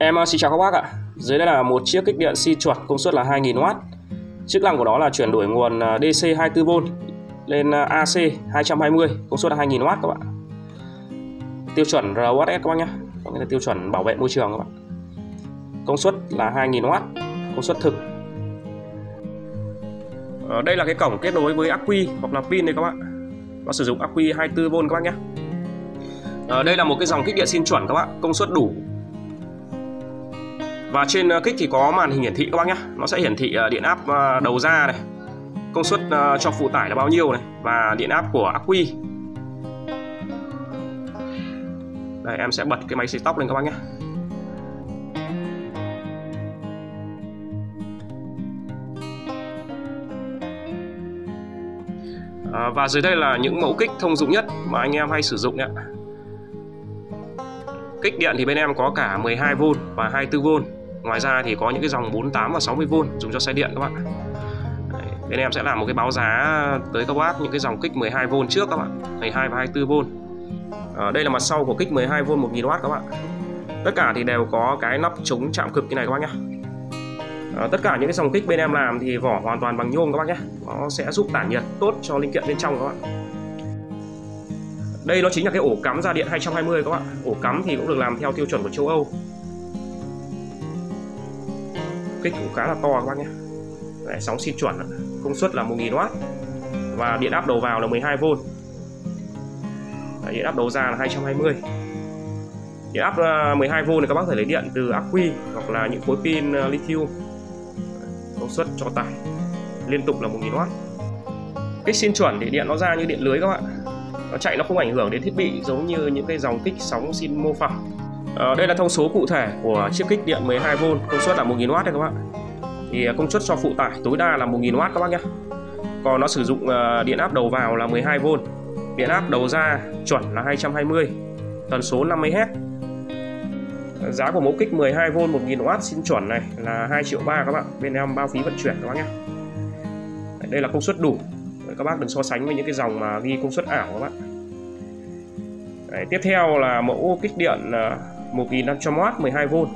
Em ờ, xin chào các bác ạ. Dưới đây là một chiếc kích điện si chuột công suất là 2000W. Chức năng của nó là chuyển đổi nguồn ờ, DC 24V lên ờ, AC 220 công suất là 2000W các bạn. Tiêu chuẩn RWS các bác nhé. Có nghĩa là tiêu chuẩn bảo vệ môi trường các bạn. Công suất là 2000W, công suất thực. Ở đây là cái cổng kết nối với ắc quy hoặc là pin đây các bạn. Nó sử dụng ắc quy 24V các bác nhé. Ở đây là một cái dòng kích điện xin chuẩn các bạn, công suất đủ và trên ờ, kích thì có màn hình hiển thị các bác nhé nó sẽ hiển thị ờ, điện áp ờ, đầu ra này. Công suất cho phụ tải là bao nhiêu này. Và điện áp của ắc quy. Đây em sẽ bật cái máy xịt tóc lên các bác nhé à, và dưới đây là những mẫu kích thông dụng nhất mà anh em hay sử dụng ạ. Kích điện thì bên em có cả 12V và 24V Ngoài ra thì có những cái dòng 48 và 60V dùng cho xe điện các bạn. Đấy, Bên em sẽ làm một cái báo giá tới các bác những cái dòng kích 12V trước các bạn. 12 và 24V à, ờ, Đây là mặt sau của kích 12V 1000W các bạn. Tất cả thì đều có cái nắp chống chạm cực như này các bác nhé à, ờ, Tất cả những cái dòng kích bên em làm thì vỏ hoàn toàn bằng nhôm các bác nhé Nó sẽ giúp tản nhiệt tốt cho linh kiện bên trong các bạn. Đây nó chính là cái ổ cắm ra điện 220 các bạn. Ổ cắm thì cũng được làm theo tiêu chuẩn của châu Âu kích cũng khá là to các bác nhé. Đấy, sóng xin chuẩn công suất là 1000W và điện áp đầu vào là 12V Đấy, điện áp đầu ra là 220 điện áp à, 12V này các bác phải thể lấy điện từ ắc quy hoặc là những khối pin à, lithium. Công suất cho tải liên tục là 1000W kích xin chuẩn thì điện nó ra như điện lưới các bạn nó chạy nó không ảnh hưởng đến thiết bị giống như những cái dòng kích sóng xin mô phỏng. À, đây là thông số cụ thể của chiếc kích điện 12V công suất là 1000W đây các bạn. Thì ờ, công suất cho phụ tải tối đa là 1000W các bác nhé. Còn nó sử dụng ờ, điện áp đầu vào là 12V, điện áp đầu ra chuẩn là 220, tần số 50Hz. Giá của mẫu kích 12V 1000W xin chuẩn này là 2 triệu 3 các bạn. Bên em bao phí vận chuyển các bác nhé. Đây là công suất đủ. Các bác đừng so sánh với những cái dòng mà ghi công suất ảo các bạn. Đấy, tiếp theo là mẫu kích điện 1500W 12V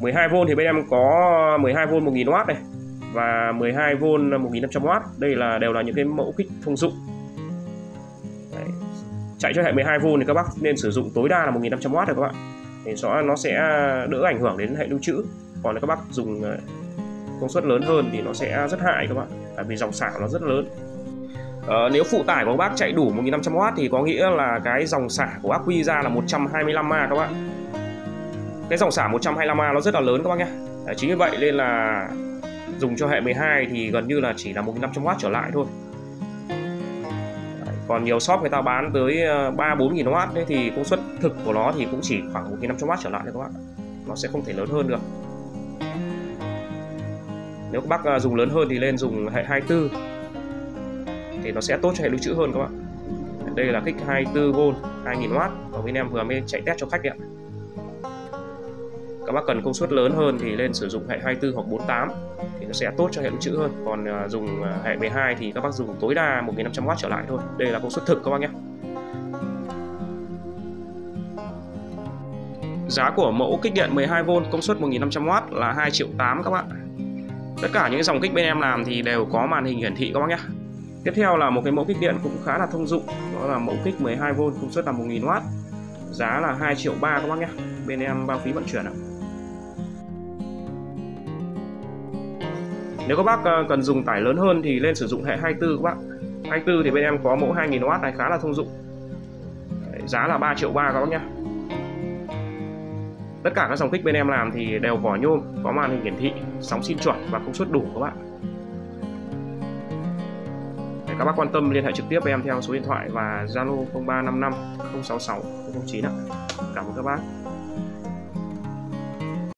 12V thì bên em có 12V 1000W này và 12V 1500W đây là, đều là những cái mẫu kích thông dụng. Đấy. chạy cho hệ 12V thì các bác nên sử dụng tối đa là 1500W rồi các bạn. Thì rõ nó sẽ đỡ ảnh hưởng đến hệ lưu trữ. Còn các bác dùng ờ, công suất lớn hơn thì nó sẽ rất hại các bạn. Tại vì dòng xả nó rất lớn. Ờ, nếu phụ tải của các bác chạy đủ 1500W thì có nghĩa là cái dòng xả của ác quy ra là 125A các bạn cái dòng xả 125A nó rất là lớn các bác nhé. Đấy, chính vì vậy nên là dùng cho hệ 12 thì gần như là chỉ là 1500W trở lại thôi. Đấy, còn nhiều shop người ta bán tới ờ, 3 4 nghìn W thì công suất thực của nó thì cũng chỉ khoảng 1500W trở lại thôi các bạn nó sẽ không thể lớn hơn được. Nếu các bác ờ, dùng lớn hơn thì lên dùng hệ 24 thì nó sẽ tốt cho hệ lưu trữ hơn các bạn. Đây là kích 24V 2000W và bên em vừa mới chạy test cho khách ạ. Các bác cần công suất lớn hơn thì lên sử dụng hệ 24 hoặc 48 thì nó sẽ tốt cho hệ lưu trữ hơn. Còn à, dùng à, hệ 12 thì các bác dùng tối đa 1500W trở lại thôi. Đây là công suất thực các bác nhé. Giá của mẫu kích điện 12V công suất 1500W là 2 triệu 8 các bạn Tất cả những dòng kích bên em làm thì đều có màn hình hiển thị các bác nhé. Tiếp theo là một cái mẫu kích điện cũng khá là thông dụng. Đó là mẫu kích 12V công suất là 1000W Giá là 2 triệu 3 các bác nhé. Bên em bao phí vận chuyển ạ. Nếu các bác ờ, cần dùng tải lớn hơn thì lên sử dụng hệ 24 các bác. 24 thì bên em có mẫu 2000W này khá là thông dụng. Đấy, Giá là 3 triệu 3 các bác nhé. Tất cả các dòng kích bên em làm thì đều vỏ nhôm Có màn hình hiển thị, sóng xin chuẩn và công suất đủ các bạn để các bác quan tâm liên hệ trực tiếp với em theo số điện thoại và Zalo 0355 066 009 ạ. Cảm ơn các bác.